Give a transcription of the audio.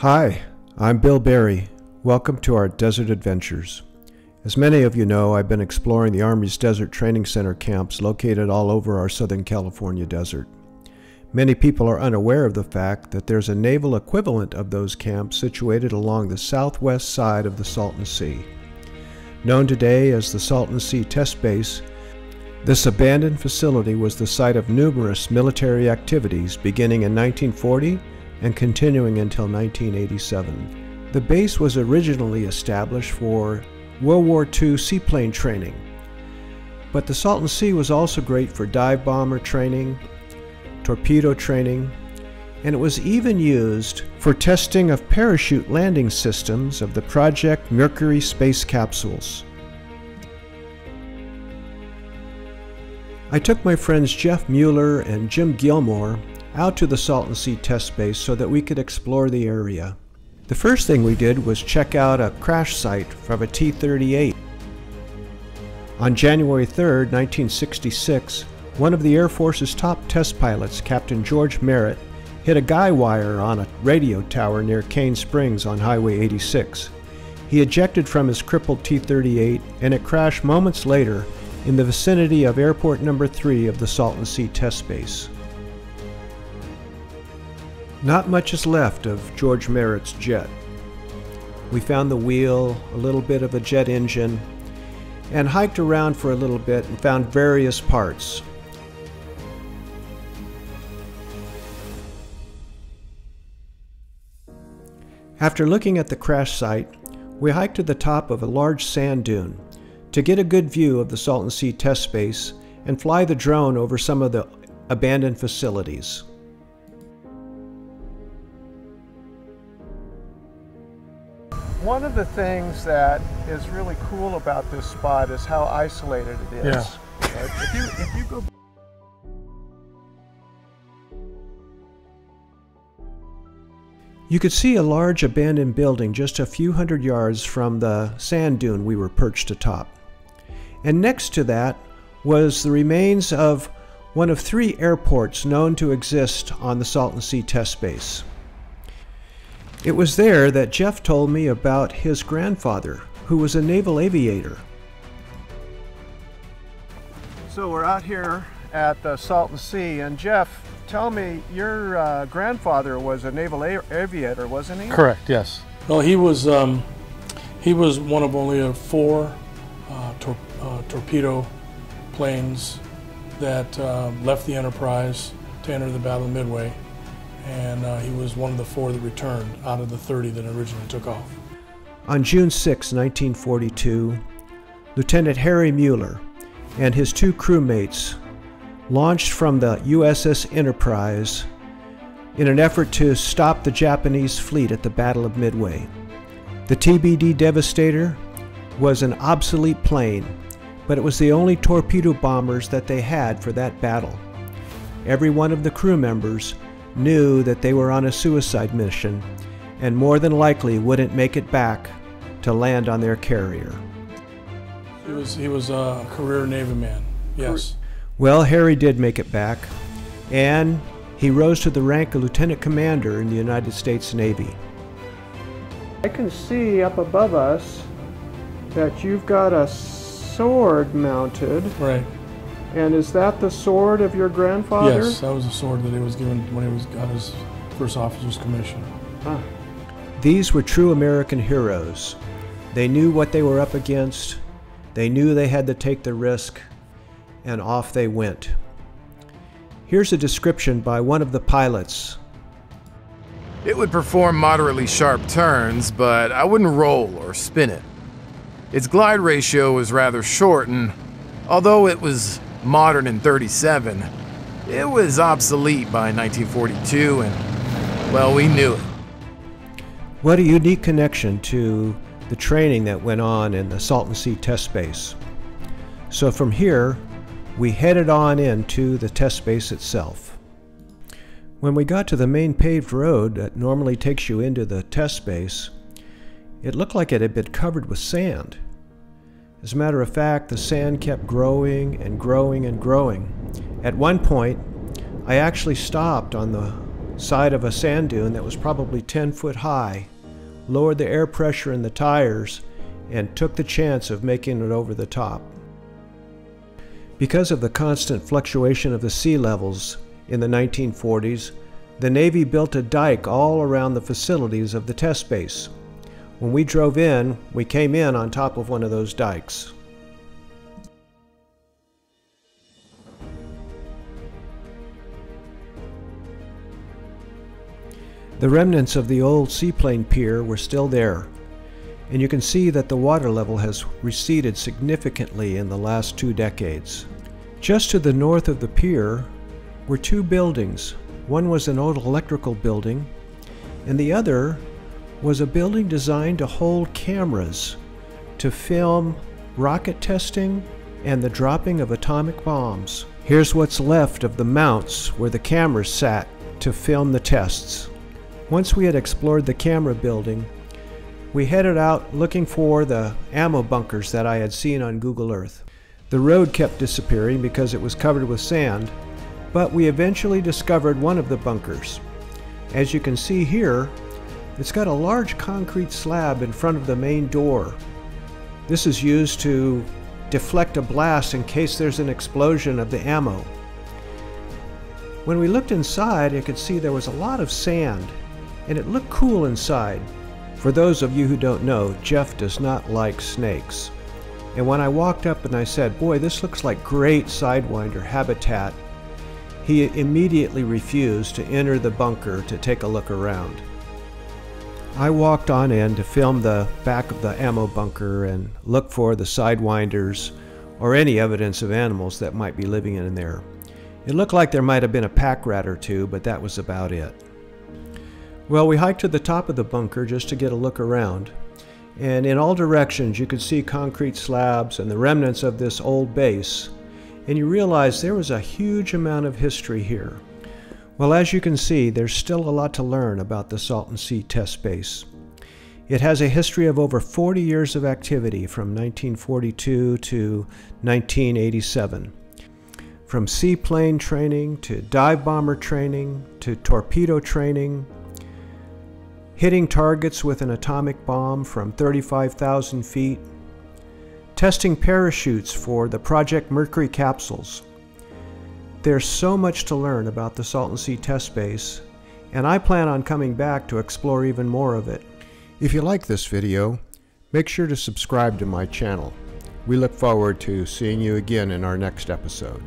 Hi, I'm Bill Berry. Welcome to our desert adventures. As many of you know, I've been exploring the Army's Desert Training Center camps located all over our Southern California desert. Many people are unaware of the fact that there's a naval equivalent of those camps situated along the southwest side of the Salton Sea. Known today as the Salton Sea Test Base, this abandoned facility was the site of numerous military activities beginning in 1940 and continuing until 1987. The base was originally established for World War II seaplane training, but the Salton Sea was also great for dive bomber training, torpedo training, and it was even used for testing of parachute landing systems of the Project Mercury space capsules. I took my friends Jeff Mueller and Jim Gilmore out to the Salton Sea test base so that we could explore the area. The first thing we did was check out a crash site from a T-38. On January 3, 1966, one of the Air Force's top test pilots, Captain George Merritt, hit a guy wire on a radio tower near Kane Springs on Highway 86. He ejected from his crippled T-38 and it crashed moments later in the vicinity of Airport Number 3 of the Salton Sea Test Base. Not much is left of George Merritt's jet. We found the wheel, a little bit of a jet engine, and hiked around for a little bit and found various parts. After looking at the crash site, we hiked to the top of a large sand dune to get a good view of the Salton Sea test base and fly the drone over some of the abandoned facilities. One of the things that is really cool about this spot is how isolated it is. Yeah. Right? If you if you go You could see a large abandoned building just a few hundred yards from the sand dune we were perched atop. And next to that was the remains of one of three airports known to exist on the Salton Sea test base. It was there that Jeff told me about his grandfather, who was a naval aviator. so we're out here at the Salton Sea and Jeff, tell me your uh, grandfather was a naval a- aviator, wasn't he? Correct. Yes. Well, he was um, he was one of only uh, four uh, tor- uh, torpedo planes that uh, left the Enterprise to enter the Battle of Midway, and uh, he was one of the four that returned out of the 30 that originally took off. On June 6, 1942, Lieutenant Harry Mueller and his two crewmates launched from the USS Enterprise in an effort to stop the Japanese fleet at the Battle of Midway. The TBD Devastator was an obsolete plane, but it was the only torpedo bombers that they had for that battle. Every one of the crew members knew that they were on a suicide mission and more than likely wouldn't make it back to land on their carrier. He was he was a career Navy man. Yes. Well, Harry did make it back, and he rose to the rank of lieutenant commander in the United States Navy. I can see up above us that you've got a sword mounted. Right. And is that the sword of your grandfather? Yes, that was the sword that he was given when he was got his first officer's commission. Ah, These were true American heroes. They knew what they were up against, they knew they had to take the risk, and off they went. Here's a description by one of the pilots. It would perform moderately sharp turns, but I wouldn't roll or spin it. Its glide ratio was rather short, and although it was modern in 37, it was obsolete by 1942, and, well, we knew it. What a unique connection to the training that went on in the Salton Sea test base. So from here, we headed on into the test base itself. When we got to the main paved road that normally takes you into the test base, it looked like it had been covered with sand. As a matter of fact, the sand kept growing and growing and growing. At one point, I actually stopped on the side of a sand dune that was probably 10 foot high, lowered the air pressure in the tires, and took the chance of making it over the top. Because of the constant fluctuation of the sea levels in the 1940s, the Navy built a dike all around the facilities of the test base. When we drove in, we came in on top of one of those dikes. The remnants of the old seaplane pier were still there, and you can see that the water level has receded significantly in the last two decades. Just to the north of the pier were two buildings. One was an old electrical building, and the other was a building designed to hold cameras to film rocket testing and the dropping of atomic bombs. Here's what's left of the mounts where the cameras sat to film the tests. Once we had explored the camera building, we headed out looking for the ammo bunkers that I had seen on Google Earth. The road kept disappearing because it was covered with sand, but we eventually discovered one of the bunkers. As you can see here, it's got a large concrete slab in front of the main door. This is used to deflect a blast in case there's an explosion of the ammo. When we looked inside, I could see there was a lot of sand and it looked cool inside. For those of you who don't know, Jeff does not like snakes. And when I walked up and I said, boy, this looks like great Sidewinder habitat, he immediately refused to enter the bunker to take a look around. I walked on in to film the back of the ammo bunker and look for the Sidewinders or any evidence of animals that might be living in there. It looked like there might have been a pack rat or two, but that was about it. Well, we hiked to the top of the bunker just to get a look around. And in all directions, you could see concrete slabs and the remnants of this old base. And you realize there was a huge amount of history here. Well, as you can see, there's still a lot to learn about the Salton Sea Test Base. It has a history of over 40 years of activity from 1942 to 1987. From seaplane training to dive bomber training to torpedo training hitting targets with an atomic bomb from 35,000 feet, testing parachutes for the Project Mercury capsules. There's so much to learn about the Salton Sea Test Base, and I plan on coming back to explore even more of it. If you like this video, make sure to subscribe to my channel. We look forward to seeing you again in our next episode.